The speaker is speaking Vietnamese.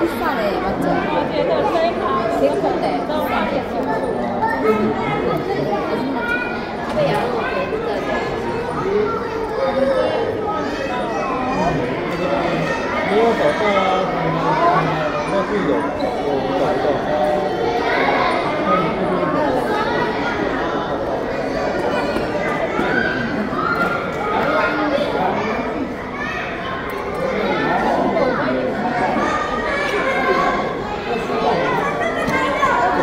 비싸네 맞죠? 개콘데 근데 양은 어때? 진짜 没有找到，那是有。